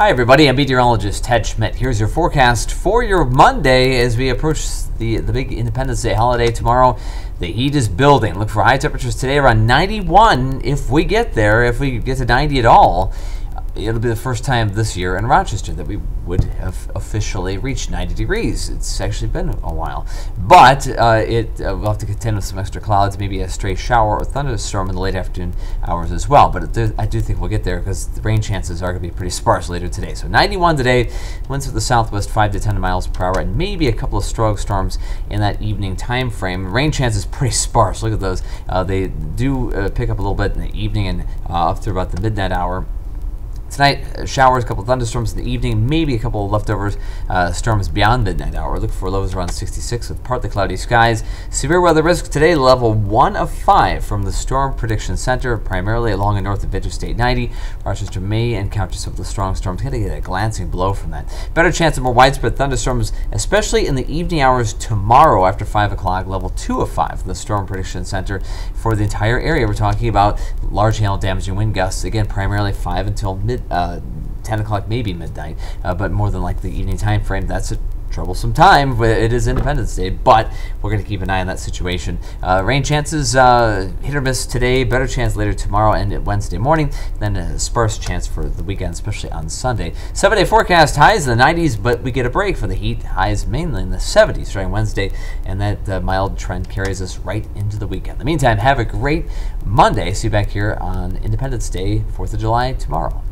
Hi, everybody. I'm meteorologist Ted Schmidt. Here's your forecast for your Monday as we approach the, the big Independence Day holiday tomorrow. The heat is building. Look for high temperatures today around 91 if we get there, if we get to 90 at all it'll be the first time this year in Rochester that we would have officially reached 90 degrees. It's actually been a while. But uh, it uh, we'll have to contend with some extra clouds, maybe a stray shower or thunderstorm in the late afternoon hours as well. But I do think we'll get there because the rain chances are going to be pretty sparse later today. So 91 today, winds with the southwest 5 to 10 miles per hour, and maybe a couple of strong storms in that evening time frame. Rain chances pretty sparse. Look at those. Uh, they do uh, pick up a little bit in the evening and uh, up through about the midnight hour. Tonight, uh, showers, a couple thunderstorms in the evening, maybe a couple leftovers uh, storms beyond midnight hour. Look for lows around 66 with partly cloudy skies. Severe weather risk today, level 1 of 5 from the Storm Prediction Center, primarily along and north of Interstate 90. Rochester may encounter some of the strong storms. Going to get a glancing blow from that. Better chance of more widespread thunderstorms, especially in the evening hours tomorrow after 5 o'clock, level 2 of 5 from the Storm Prediction Center for the entire area. We're talking about large hail damaging wind gusts, again, primarily 5 until uh, 10 o'clock, maybe midnight, uh, but more than likely the evening time frame. That's a troublesome time. It is Independence Day, but we're going to keep an eye on that situation. Uh, rain chances uh, hit or miss today, better chance later tomorrow and Wednesday morning, then a sparse chance for the weekend, especially on Sunday. Seven day forecast highs in the 90s, but we get a break for the heat. Highs mainly in the 70s starting Wednesday, and that uh, mild trend carries us right into the weekend. In the meantime, have a great Monday. See you back here on Independence Day, 4th of July tomorrow.